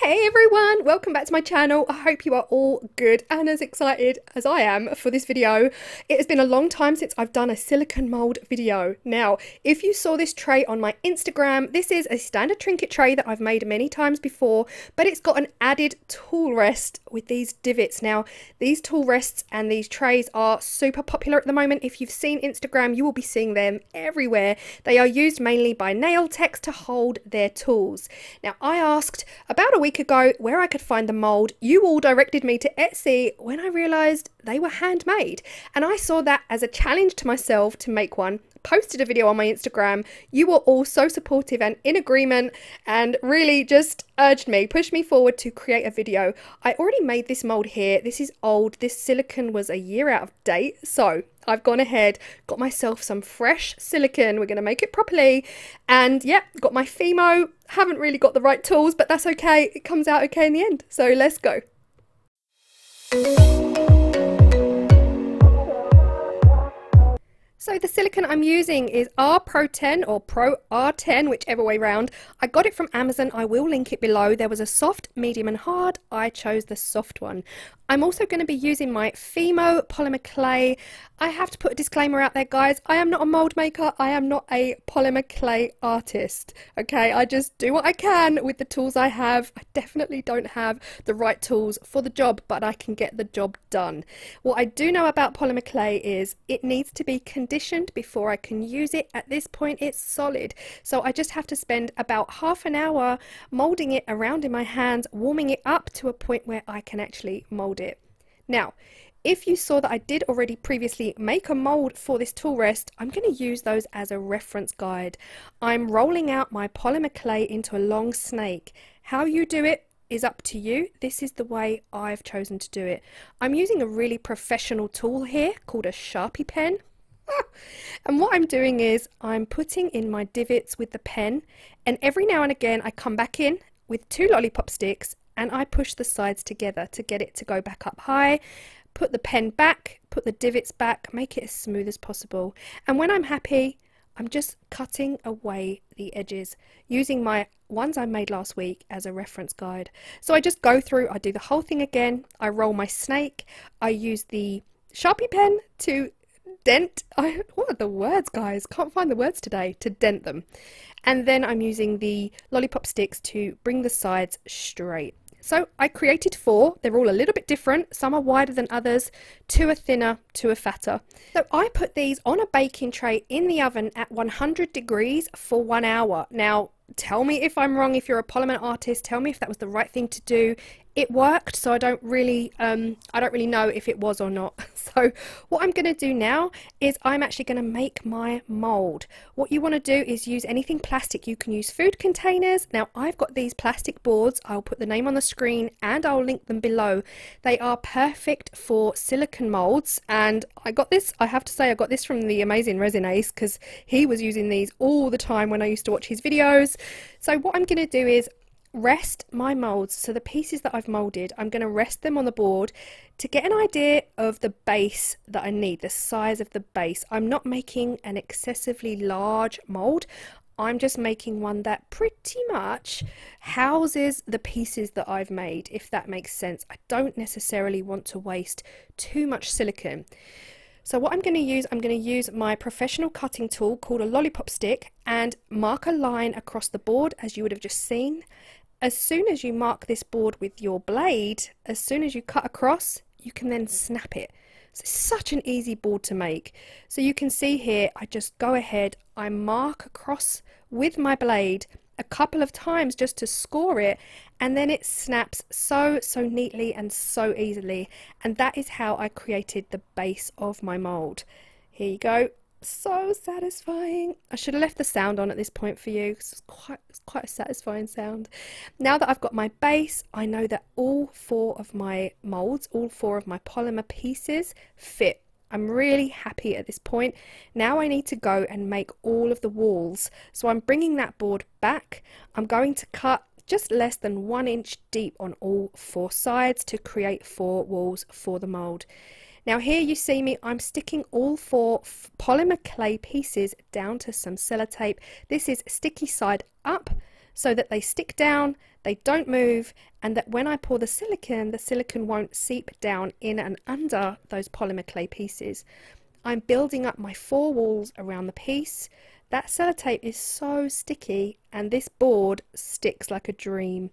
Hey everyone, welcome back to my channel. I hope you are all good and as excited as I am for this video. It has been a long time since I've done a silicone mold video. Now, if you saw this tray on my Instagram, this is a standard Trinket tray that I've made many times before, but it's got an added tool rest with these divots. Now, these tool rests and these trays are super popular at the moment. If you've seen Instagram, you will be seeing them everywhere. They are used mainly by nail techs to hold their tools. Now, I asked about a week week ago where I could find the mould. You all directed me to Etsy when I realised they were handmade. And I saw that as a challenge to myself to make one. Posted a video on my Instagram. You were all so supportive and in agreement and really just urged me, pushed me forward to create a video. I already made this mould here. This is old. This silicone was a year out of date. So I've gone ahead, got myself some fresh silicone. We're going to make it properly. And yeah, got my Fimo. Haven't really got the right tools, but that's okay. It comes out okay in the end. So let's go. So the silicone I'm using is R Pro 10 or Pro R10, whichever way round. I got it from Amazon. I will link it below. There was a soft, medium and hard. I chose the soft one. I'm also going to be using my Fimo polymer clay. I have to put a disclaimer out there, guys. I am not a mold maker. I am not a polymer clay artist. Okay, I just do what I can with the tools I have. I definitely don't have the right tools for the job, but I can get the job done. What I do know about polymer clay is it needs to be conditioned before I can use it. At this point, it's solid. So I just have to spend about half an hour molding it around in my hands, warming it up to a point where I can actually mold it. Now, if you saw that I did already previously make a mold for this tool rest, I'm going to use those as a reference guide. I'm rolling out my polymer clay into a long snake. How you do it is up to you. This is the way I've chosen to do it. I'm using a really professional tool here called a Sharpie pen. and what I'm doing is I'm putting in my divots with the pen and every now and again I come back in with two lollipop sticks and I push the sides together to get it to go back up high. Put the pen back put the divots back make it as smooth as possible. And when I'm happy I'm just cutting away the edges using my ones I made last week as a reference guide. So I just go through I do the whole thing again. I roll my snake. I use the sharpie pen to dent I, what are the words guys can't find the words today to dent them and then I'm using the lollipop sticks to bring the sides straight so I created four. They're all a little bit different. Some are wider than others. Two are thinner, two are fatter. So I put these on a baking tray in the oven at 100 degrees for one hour. Now, tell me if I'm wrong if you're a polymer artist. Tell me if that was the right thing to do. It worked so I don't really um, I don't really know if it was or not. So what I'm going to do now is I'm actually going to make my mold. What you want to do is use anything plastic. You can use food containers. Now I've got these plastic boards. I'll put the name on the screen and I'll link them below. They are perfect for silicone molds and I got this I have to say I got this from the amazing Resin Ace because he was using these all the time when I used to watch his videos so what I'm going to do is rest my molds. So the pieces that I've molded I'm going to rest them on the board to get an idea of the base that I need the size of the base. I'm not making an excessively large mold. I'm just making one that pretty much houses the pieces that I've made if that makes sense. I don't necessarily want to waste too much silicone so what I'm going to use, I'm going to use my professional cutting tool called a lollipop stick and mark a line across the board as you would have just seen as soon as you mark this board with your blade, as soon as you cut across, you can then snap it. So it's such an easy board to make. So you can see here, I just go ahead, I mark across with my blade a couple of times just to score it and then it snaps so so neatly and so easily and that is how I created the base of my mold. Here you go, so satisfying. I should have left the sound on at this point for you because it's quite, it's quite a satisfying sound. Now that I've got my base, I know that all four of my molds, all four of my polymer pieces fit. I'm really happy at this point. Now I need to go and make all of the walls. So I'm bringing that board back. I'm going to cut just less than one inch deep on all four sides to create four walls for the mold. Now here you see me, I'm sticking all four polymer clay pieces down to some sellotape. This is sticky side up. So that they stick down, they don't move, and that when I pour the silicone, the silicone won't seep down in and under those polymer clay pieces. I'm building up my four walls around the piece. That sellotape is so sticky and this board sticks like a dream.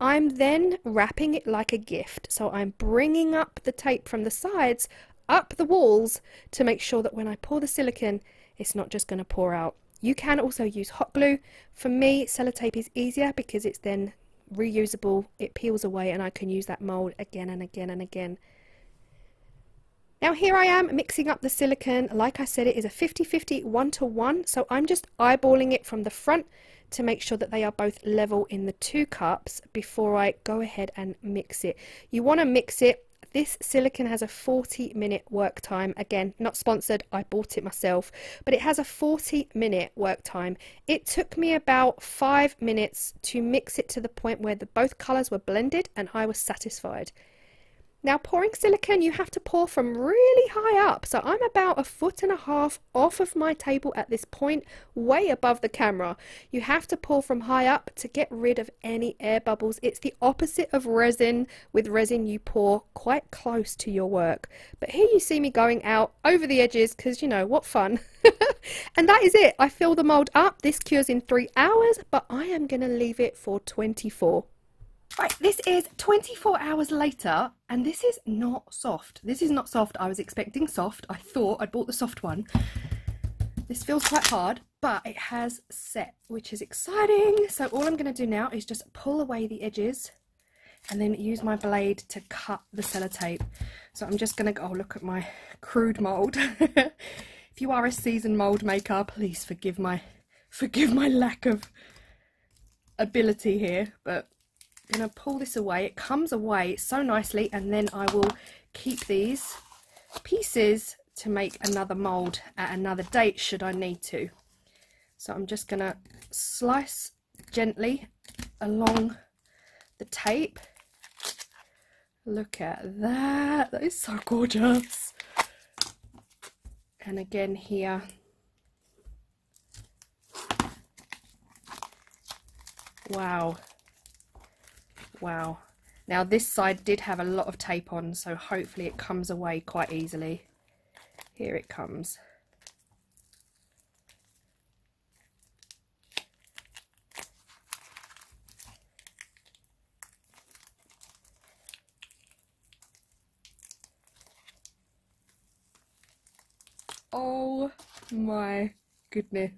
I'm then wrapping it like a gift. So I'm bringing up the tape from the sides up the walls to make sure that when I pour the silicone, it's not just going to pour out. You can also use hot glue. For me, sellotape is easier because it's then reusable, it peels away, and I can use that mold again and again and again. Now here I am mixing up the silicone. Like I said, it is a 50-50 one-to-one, so I'm just eyeballing it from the front to make sure that they are both level in the two cups before I go ahead and mix it. You want to mix it this silicone has a 40 minute work time. Again, not sponsored, I bought it myself, but it has a 40 minute work time. It took me about five minutes to mix it to the point where the both colours were blended and I was satisfied. Now pouring silicone you have to pour from really high up so I'm about a foot and a half off of my table at this point way above the camera. You have to pour from high up to get rid of any air bubbles. It's the opposite of resin. With resin you pour quite close to your work. But here you see me going out over the edges because you know what fun. and that is it. I fill the mould up. This cures in three hours but I am going to leave it for 24. Right, this is 24 hours later, and this is not soft. This is not soft. I was expecting soft. I thought I'd bought the soft one. This feels quite hard, but it has set, which is exciting. So all I'm going to do now is just pull away the edges and then use my blade to cut the sellotape. So I'm just going to go, oh, look at my crude mould. if you are a seasoned mould maker, please forgive my, forgive my lack of ability here, but I'm going to pull this away. It comes away so nicely and then I will keep these pieces to make another mould at another date should I need to. So I'm just going to slice gently along the tape. Look at that. That is so gorgeous. And again here. Wow. Wow. Now this side did have a lot of tape on, so hopefully it comes away quite easily. Here it comes. Oh my goodness.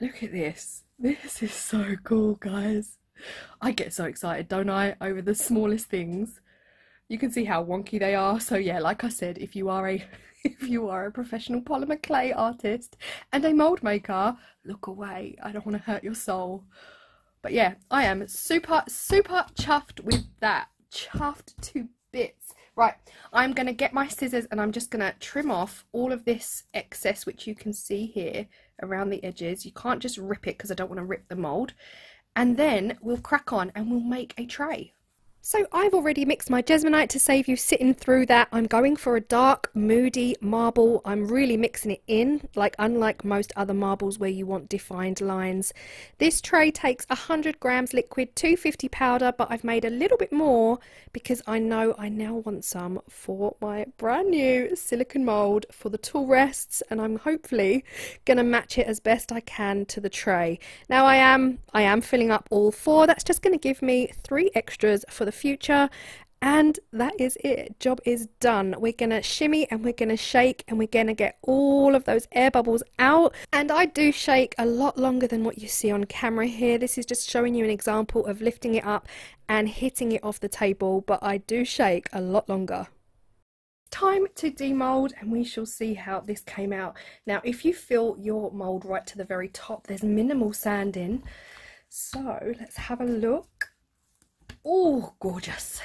Look at this. This is so cool, guys. I get so excited, don't I, over the smallest things. You can see how wonky they are. So yeah, like I said, if you are a if you are a professional polymer clay artist and a mold maker, look away. I don't want to hurt your soul. But yeah, I am super super chuffed with that. Chuffed to bits. Right, I'm going to get my scissors and I'm just going to trim off all of this excess which you can see here around the edges. You can't just rip it because I don't want to rip the mould and then we'll crack on and we'll make a tray. So I've already mixed my Jesmonite to save you sitting through that. I'm going for a dark, moody marble. I'm really mixing it in, like unlike most other marbles where you want defined lines. This tray takes 100 grams liquid, 250 powder, but I've made a little bit more because I know I now want some for my brand new silicone mould for the tool rests and I'm hopefully going to match it as best I can to the tray. Now I am, I am filling up all four. That's just going to give me three extras for the future. And that is it. Job is done. We're going to shimmy and we're going to shake and we're going to get all of those air bubbles out. And I do shake a lot longer than what you see on camera here. This is just showing you an example of lifting it up and hitting it off the table. But I do shake a lot longer. Time to demold and we shall see how this came out. Now if you fill your mould right to the very top there's minimal sanding. So let's have a look. Oh, gorgeous.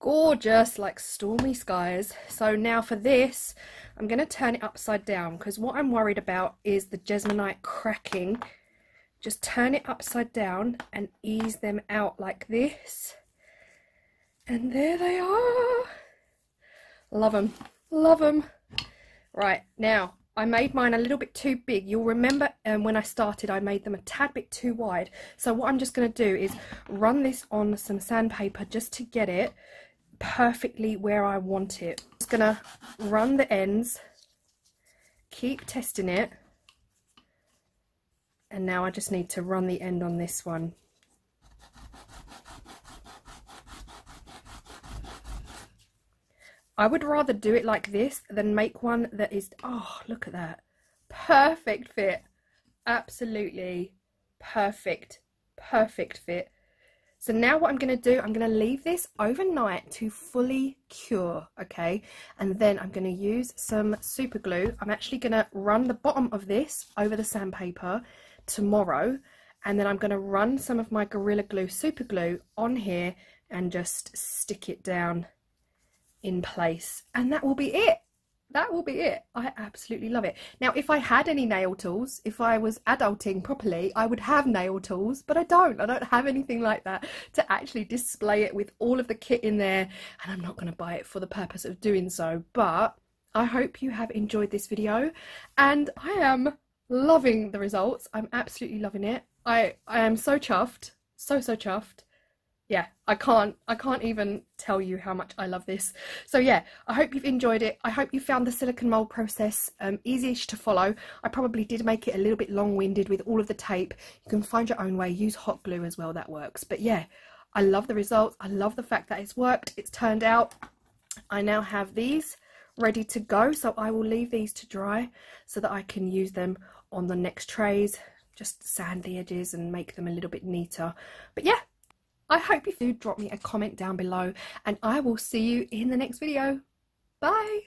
Gorgeous, like stormy skies. So now for this, I'm going to turn it upside down because what I'm worried about is the Jesmonite cracking. Just turn it upside down and ease them out like this. And there they are. Love them. Love them. Right, now, I made mine a little bit too big. You'll remember um, when I started, I made them a tad bit too wide. So what I'm just going to do is run this on some sandpaper just to get it perfectly where I want it. I'm just going to run the ends, keep testing it. And now I just need to run the end on this one. I would rather do it like this than make one that is, oh, look at that. Perfect fit. Absolutely perfect, perfect fit. So now what I'm going to do, I'm going to leave this overnight to fully cure, okay? And then I'm going to use some super glue. I'm actually going to run the bottom of this over the sandpaper tomorrow. And then I'm going to run some of my Gorilla Glue super glue on here and just stick it down in place and that will be it. That will be it. I absolutely love it. Now if i had any nail tools if i was adulting properly i would have nail tools but i don't. I don't have anything like that to actually display it with all of the kit in there and i'm not going to buy it for the purpose of doing so. But i hope you have enjoyed this video and i am loving the results. I'm absolutely loving it. I i am so chuffed so so chuffed yeah i can't i can't even tell you how much i love this. So yeah i hope you've enjoyed it. I hope you found the silicone mold process um, easyish to follow. I probably did make it a little bit long-winded with all of the tape. You can find your own way. Use hot glue as well that works. But yeah i love the results. I love the fact that it's worked. It's turned out. I now have these ready to go. So i will leave these to dry so that i can use them on the next trays just sand the edges and make them a little bit neater. But yeah I hope you do drop me a comment down below and I will see you in the next video. Bye!